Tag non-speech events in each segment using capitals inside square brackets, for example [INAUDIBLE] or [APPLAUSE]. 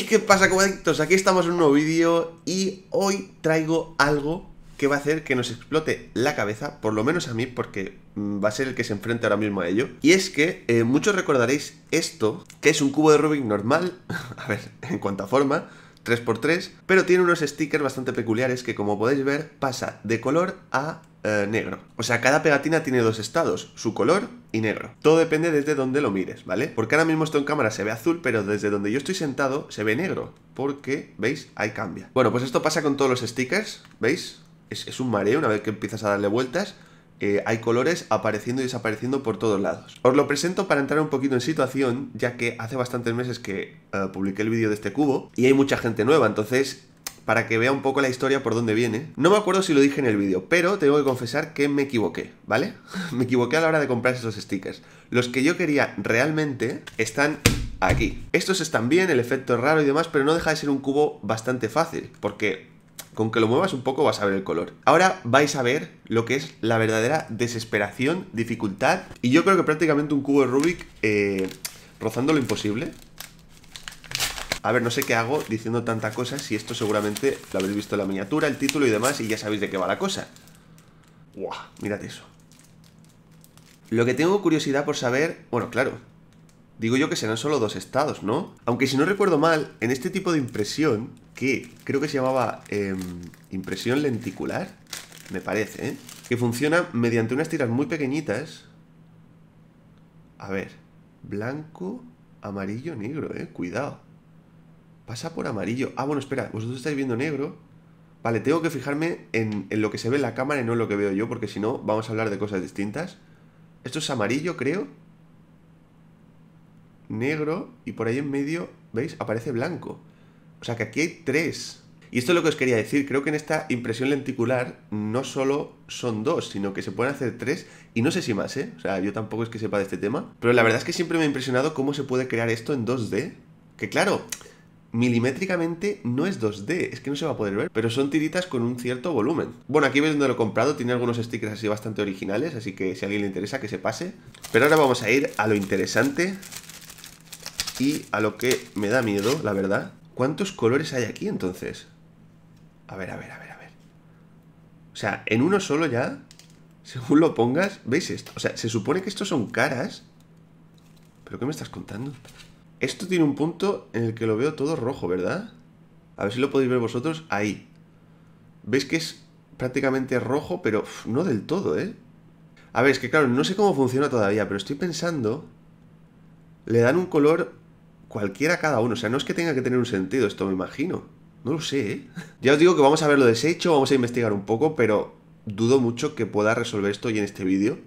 ¿qué pasa, comaditos? Aquí estamos en un nuevo vídeo y hoy traigo algo que va a hacer que nos explote la cabeza, por lo menos a mí, porque mm, va a ser el que se enfrente ahora mismo a ello. Y es que eh, muchos recordaréis esto, que es un cubo de Rubik normal, [LAUGHS] a ver, en cuanto forma, 3x3, pero tiene unos stickers bastante peculiares que como podéis ver pasa de color a eh, negro. O sea, cada pegatina tiene dos estados, su color y negro. Todo depende desde donde lo mires, ¿vale? Porque ahora mismo esto en cámara se ve azul, pero desde donde yo estoy sentado se ve negro, porque, ¿veis? Ahí cambia. Bueno, pues esto pasa con todos los stickers, ¿veis? Es, un mareo una vez que empiezas a darle vueltas. Eh, hay colores apareciendo y desapareciendo por todos lados. Os lo presento para entrar un poquito en situación, ya que hace bastantes meses que eh, publiqué el vídeo de este cubo y hay mucha gente nueva, entonces para que vea un poco la historia por dónde viene. No me acuerdo si lo dije en el vídeo, pero tengo que confesar que me equivoqué, ¿vale? [LAUGHS] me equivoqué a la hora de comprar esos stickers. Los que yo quería realmente están aquí. Estos están bien, el efecto es raro y demás, pero no deja de ser un cubo bastante fácil, porque con que lo muevas un poco vas a ver el color. Ahora vais a ver lo que es la verdadera desesperación, dificultad y yo creo que prácticamente un cubo de Rubik eh, rozando lo imposible. A ver, no sé qué hago diciendo tanta cosa si esto seguramente lo habéis visto en la miniatura, el título y demás y ya sabéis de qué va la cosa. ¡Guau! Mirad eso. Lo que tengo curiosidad por saber... Bueno, claro. Digo yo que serán solo dos estados, ¿no? Aunque si no recuerdo mal, en este tipo de impresión que creo que se llamaba em, impresión lenticular, me parece, ¿eh? que funciona mediante unas tiras muy pequeñitas. A ver, blanco, amarillo, negro, ¿eh? Cuidado. Pasa por amarillo. Ah, bueno, espera, vosotros estáis viendo negro. Vale, tengo que fijarme en, en lo que se ve en la cámara y no en lo que veo yo, porque si no, vamos a hablar de cosas distintas. Esto es amarillo, creo. Negro, y por ahí en medio, ¿veis? Aparece blanco. O sea que aquí hay tres. Y esto es lo que os quería decir. Creo que en esta impresión lenticular no solo son dos, sino que se pueden hacer tres. Y no sé si más, ¿eh? O sea, yo tampoco es que sepa de este tema. Pero la verdad es que siempre me ha impresionado cómo se puede crear esto en 2D. Que claro, milimétricamente no es 2D, es que no se va a poder ver, pero son tiritas con un cierto volumen. Bueno, aquí veis donde lo he comprado, tiene algunos stickers así bastante originales, así que si a alguien le interesa que se pase. Pero ahora vamos a ir a lo interesante y a lo que me da miedo, la verdad. ¿Cuántos colores hay aquí entonces? A ver, a ver, a ver, a ver. O sea, en uno solo ya, según lo pongas, ¿veis esto? O sea, se supone que estos son caras. ¿Pero qué me estás contando? Esto tiene un punto en el que lo veo todo rojo, ¿verdad? A ver si lo podéis ver vosotros. Ahí. ¿Veis que es prácticamente rojo, pero no del todo, ¿eh? A ver, es que claro, no sé cómo funciona todavía, pero estoy pensando... Le dan un color cualquiera cada uno. O sea, no es que tenga que tener un sentido esto, me imagino. No lo sé, ¿eh? Ya os digo que vamos a verlo deshecho, vamos a investigar un poco, pero dudo mucho que pueda resolver esto hoy en este vídeo.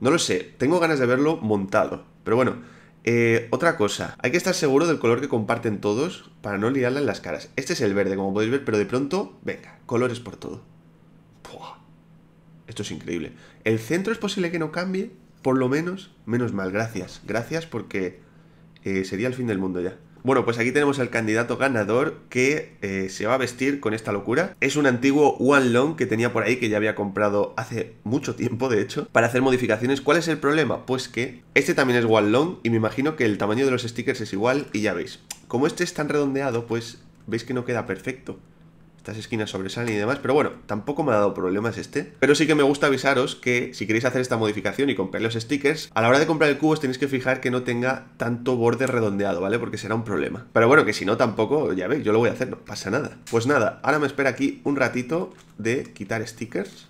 No lo sé, tengo ganas de verlo montado. Pero bueno, eh, otra cosa, hay que estar seguro del color que comparten todos para no liarla en las caras. Este es el verde, como podéis ver, pero de pronto, venga, colores por todo. Esto es increíble. El centro es posible que no cambie, por lo menos, menos mal, gracias. Gracias porque eh, sería el fin del mundo ya. Bueno, pues aquí tenemos al candidato ganador que eh, se va a vestir con esta locura. Es un antiguo One Long que tenía por ahí, que ya había comprado hace mucho tiempo, de hecho, para hacer modificaciones. ¿Cuál es el problema? Pues que este también es One Long y me imagino que el tamaño de los stickers es igual y ya veis. Como este es tan redondeado, pues veis que no queda perfecto estas esquinas sobresalen y demás, pero bueno, tampoco me ha dado problemas este. Pero sí que me gusta avisaros que si queréis hacer esta modificación y comprar los stickers, a la hora de comprar el cubo os tenéis que fijar que no tenga tanto borde redondeado, ¿vale? Porque será un problema. Pero bueno, que si no tampoco, ya veis, yo lo voy a hacer, no pasa nada. Pues nada, ahora me espera aquí un ratito de quitar stickers.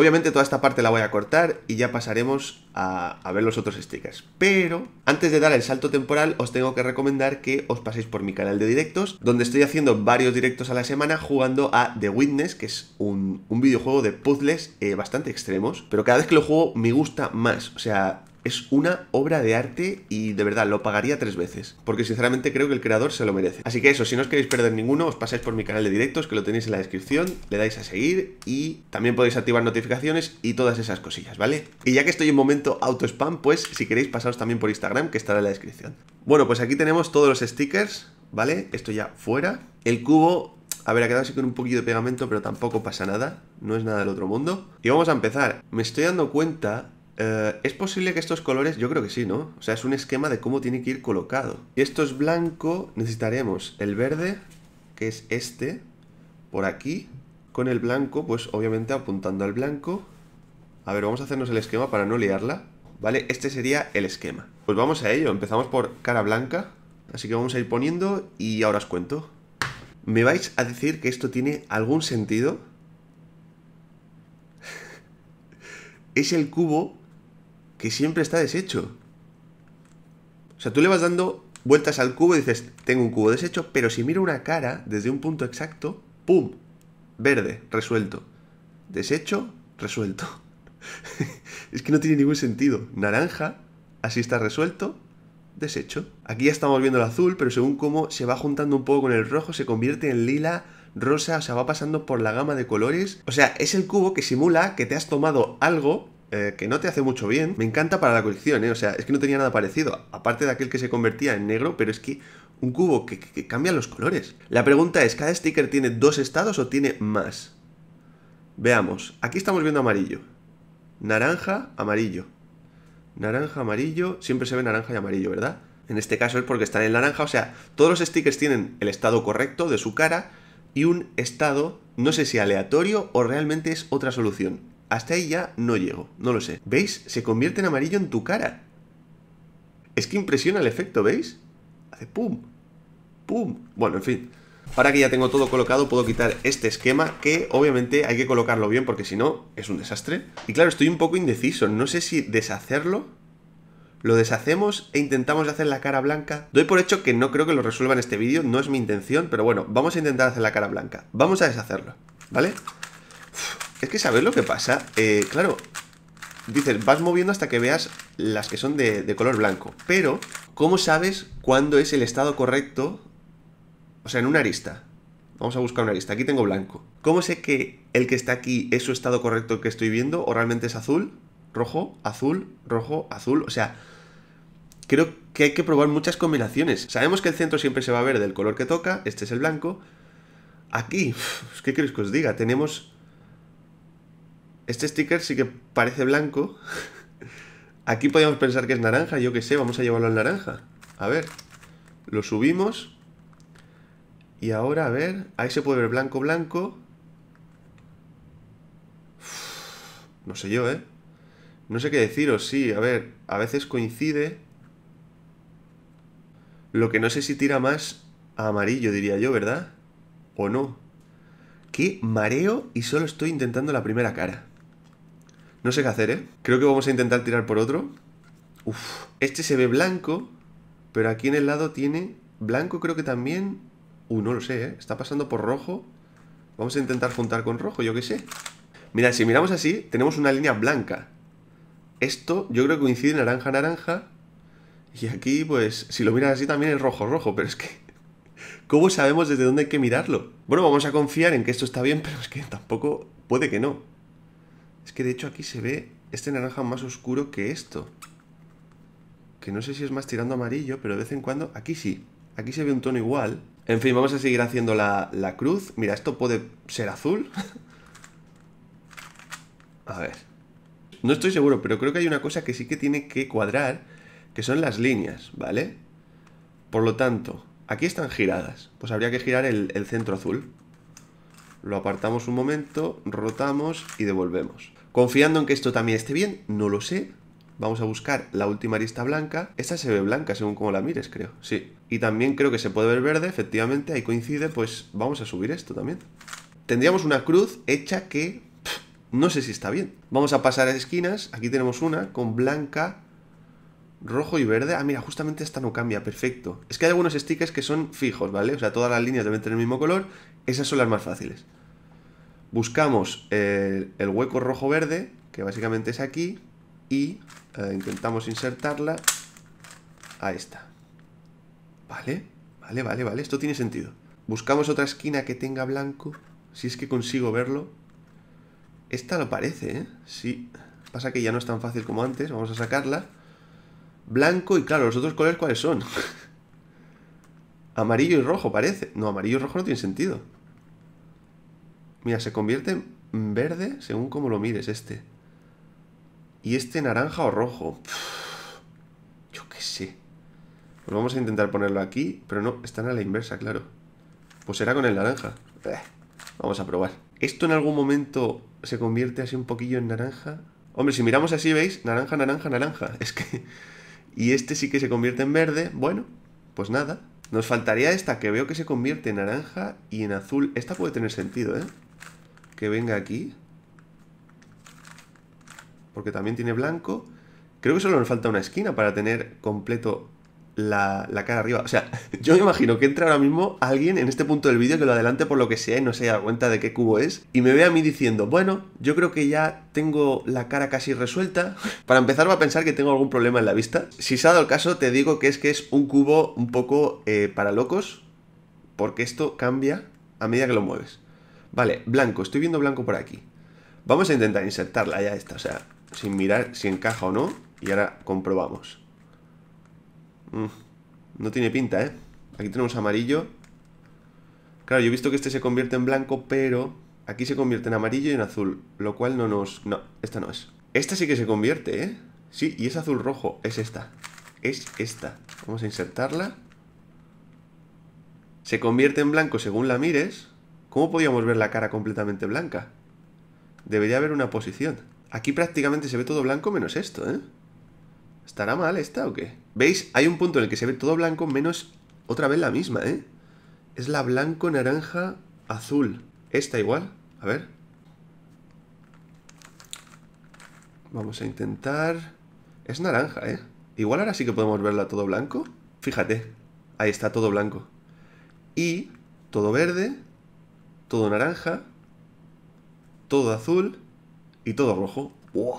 Obviamente toda esta parte la voy a cortar y ya pasaremos a, ver los otros stickers. Pero antes de dar el salto temporal os tengo que recomendar que os paséis por mi canal de directos, donde estoy haciendo varios directos a la semana jugando a The Witness, que es un, videojuego de puzzles eh, bastante extremos, pero cada vez que lo juego me gusta más. O sea, es una obra de arte y de verdad lo pagaría tres veces. Porque sinceramente creo que el creador se lo merece. Así que eso, si no os queréis perder ninguno, os pasáis por mi canal de directos, que lo tenéis en la descripción, le dais a seguir y también podéis activar notificaciones y todas esas cosillas, ¿vale? Y ya que estoy en momento auto spam, pues si queréis pasaros también por Instagram, que estará en la descripción. Bueno, pues aquí tenemos todos los stickers, ¿vale? Esto ya fuera. El cubo a ver, ha quedado así con un poquito de pegamento, pero tampoco pasa nada. No es nada del otro mundo. Y vamos a empezar. Me estoy dando cuenta Eh, ¿Es posible que estos colores, yo creo que sí, ¿no? O sea, es un esquema de cómo tiene que ir colocado. Y esto es blanco, necesitaremos el verde, que es este, por aquí, con el blanco, pues obviamente apuntando al blanco. A ver, vamos a hacernos el esquema para no liarla. ¿Vale? Este sería el esquema. Pues vamos a ello, empezamos por cara blanca. Así que vamos a ir poniendo y ahora os cuento. ¿Me vais a decir que esto tiene algún sentido? [LAUGHS] es el cubo que siempre está deshecho. O sea, tú le vas dando vueltas al cubo y dices, tengo un cubo deshecho, pero si miro una cara desde un punto exacto, ¡pum! Verde, resuelto. Deshecho, resuelto. [LAUGHS] es que no tiene ningún sentido. Naranja, así está resuelto, deshecho. Aquí ya estamos viendo el azul, pero según cómo se va juntando un poco con el rojo, se convierte en lila, rosa, o sea, va pasando por la gama de colores. O sea, es el cubo que simula que te has tomado algo eh, que no te hace mucho bien. Me encanta para la colección, ¿eh? O sea, es que no tenía nada parecido. Aparte de aquel que se convertía en negro, pero es que un cubo que, que cambia los colores. La pregunta es, ¿cada sticker tiene dos estados o tiene más? Veamos, aquí estamos viendo amarillo. Naranja, amarillo. Naranja, amarillo, siempre se ve naranja y amarillo, ¿verdad? En este caso es porque están en naranja, o sea, todos los stickers tienen el estado correcto de su cara y un estado, no sé si aleatorio o realmente es otra solución. Hasta ahí ya no llego, no lo sé. ¿Veis? Se convierte en amarillo en tu cara. Es que impresiona el efecto, ¿veis? Hace pum, pum. Bueno, en fin. Ahora que ya tengo todo colocado, puedo quitar este esquema, que obviamente hay que colocarlo bien, porque si no, es un desastre. Y claro, estoy un poco indeciso, no sé si deshacerlo, lo deshacemos e intentamos hacer la cara blanca. Doy por hecho que no creo que lo resuelva en este vídeo, no es mi intención, pero bueno, vamos a intentar hacer la cara blanca. Vamos a deshacerlo, ¿vale? Es que ¿sabes lo que pasa? Eh, claro, dices, vas moviendo hasta que veas las que son de, de color blanco, pero ¿cómo sabes cuándo es el estado correcto o sea, en una arista. Vamos a buscar una arista. Aquí tengo blanco. ¿Cómo sé que el que está aquí es su estado correcto que estoy viendo? ¿O realmente es azul? Rojo, azul, rojo, azul. O sea, creo que hay que probar muchas combinaciones. Sabemos que el centro siempre se va a ver del color que toca. Este es el blanco. Aquí, [LAUGHS] ¿qué queréis que os diga? Tenemos... Este sticker sí que parece blanco. [LAUGHS] Aquí podríamos pensar que es naranja, yo qué sé, vamos a llevarlo al naranja. A ver, lo subimos y ahora, a ver, ahí se puede ver blanco, blanco. no sé yo, ¿eh? No sé qué deciros, sí, a ver, a veces coincide. Lo que no sé si tira más a amarillo, diría yo, ¿verdad? ¿O no? Qué mareo y solo estoy intentando la primera cara. No sé qué hacer, ¿eh? Creo que vamos a intentar tirar por otro. Uf, este se ve blanco, pero aquí en el lado tiene blanco creo que también Uh, no lo sé, ¿eh? Está pasando por rojo. Vamos a intentar juntar con rojo, yo qué sé. Mira, si miramos así, tenemos una línea blanca. Esto yo creo que coincide naranja-naranja. Y aquí, pues, si lo miras así también es rojo-rojo, pero es que... [LAUGHS] ¿Cómo sabemos desde dónde hay que mirarlo? Bueno, vamos a confiar en que esto está bien, [LAUGHS] pero es que tampoco puede que no. Es que de hecho aquí se ve este naranja más oscuro que esto. Que no sé si es más tirando amarillo, pero de vez en cuando... Aquí sí. Aquí se ve un tono igual. En fin, vamos a seguir haciendo la, cruz. Mira, esto puede ser azul. a ver. No estoy seguro, pero creo que hay una cosa que sí que tiene que cuadrar, que son las líneas, ¿vale? Por lo tanto, aquí están giradas. Pues habría que girar el, el centro azul. Lo apartamos un momento, rotamos y devolvemos. Confiando en que esto también esté bien, no lo sé, Vamos a buscar la última arista blanca. Esta se ve blanca según como la mires, creo. Sí. Y también creo que se puede ver verde, efectivamente, ahí coincide, pues vamos a subir esto también. Tendríamos una cruz hecha que... no sé si está bien. Vamos a pasar a esquinas. Aquí tenemos una con blanca, rojo y verde. Ah, mira, justamente esta no cambia, perfecto. Es que hay algunos stickers que son fijos, ¿vale? O sea, todas las líneas deben tener el mismo color. Esas son las más fáciles. Buscamos el hueco rojo-verde, que básicamente es aquí, y eh, intentamos insertarla. Ahí está. Vale, vale, vale, vale. Esto tiene sentido. Buscamos otra esquina que tenga blanco. Si es que consigo verlo. Esta lo parece, ¿eh? Sí. Pasa que ya no es tan fácil como antes. Vamos a sacarla. Blanco y claro, los otros colores ¿cuáles son? [LAUGHS] amarillo y rojo parece. No, amarillo y rojo no tiene sentido. Mira, se convierte en verde según como lo mires este. Y este naranja o rojo. yo qué sé. Pues vamos a intentar ponerlo aquí, pero no, están a la inversa, claro. Pues será con el naranja. Eh, vamos a probar. ¿Esto en algún momento se convierte así un poquillo en naranja? Hombre, si miramos así, ¿veis? Naranja, naranja, naranja. [LAUGHS] Es que... Y este sí que se convierte en verde. Bueno, pues nada. Nos faltaría esta, que veo que se convierte en naranja y en azul. Esta puede tener sentido, ¿eh? Que venga aquí. Porque también tiene blanco. Creo que solo nos falta una esquina para tener completo la, cara arriba. O sea, [LAUGHS] yo me imagino que entra ahora mismo alguien en este punto del vídeo que lo adelante por lo que sea y no se haya dado cuenta de qué cubo es. Y me ve a mí diciendo, bueno, yo creo que ya tengo la cara casi resuelta. [LAUGHS] Para empezar va a pensar que tengo algún problema en la vista. Si se ha dado el caso, te digo que es que es un cubo un poco eh, para locos. Porque esto cambia a medida que lo mueves. Vale, blanco. Estoy viendo blanco por aquí. Vamos a intentar insertarla ya esta. O sea, sin mirar si encaja o no. Y ahora comprobamos. Mm, no tiene pinta, ¿eh? Aquí tenemos amarillo. Claro, yo he visto que este se convierte en blanco, pero aquí se convierte en amarillo y en azul. Lo cual no nos... No, esta no es. Esta sí que se convierte, ¿eh? Sí, y es azul rojo. Es esta. Es esta. Vamos a insertarla. Se convierte en blanco según la mires. ¿Cómo podíamos ver la cara completamente blanca? Debería haber una posición. Aquí prácticamente se ve todo blanco menos esto, ¿eh? ¿Estará mal esta o qué? ¿Veis? Hay un punto en el que se ve todo blanco menos otra vez la misma, ¿eh? Es la blanco, naranja, azul. Esta igual. A ver. Vamos a intentar... Es naranja, ¿eh? Igual ahora sí que podemos verla todo blanco. Fíjate. Ahí está todo blanco. Y todo verde, todo naranja, todo azul y todo rojo. ¡Wow!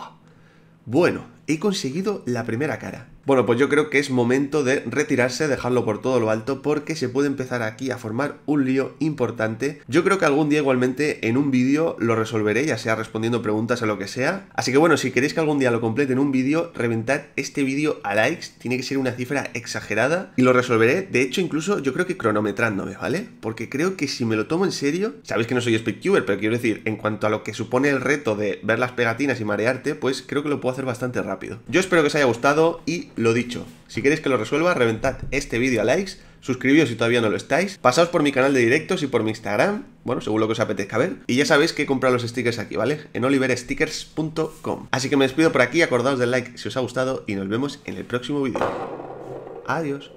Bueno, he conseguido la primera cara. Bueno, pues yo creo que es momento de retirarse, dejarlo por todo lo alto, porque se puede empezar aquí a formar un lío importante. Yo creo que algún día igualmente en un vídeo lo resolveré, ya sea respondiendo preguntas o lo que sea. Así que bueno, si queréis que algún día lo complete en un vídeo, reventad este vídeo a likes, tiene que ser una cifra exagerada, y lo resolveré, de hecho incluso yo creo que cronometrándome, ¿vale? Porque creo que si me lo tomo en serio, sabéis que no soy speedtuber, pero quiero decir, en cuanto a lo que supone el reto de ver las pegatinas y marearte, pues creo que lo puedo hacer bastante rápido. Yo espero que os haya gustado y lo dicho, si queréis que lo resuelva, reventad este vídeo a likes, suscribíos si todavía no lo estáis, pasaos por mi canal de directos y por mi Instagram, bueno, según lo que os apetezca ver, y ya sabéis que he comprado los stickers aquí, ¿vale? En oliverstickers.com. Así que me despido por aquí, acordaos del like si os ha gustado y nos vemos en el próximo vídeo. Adiós.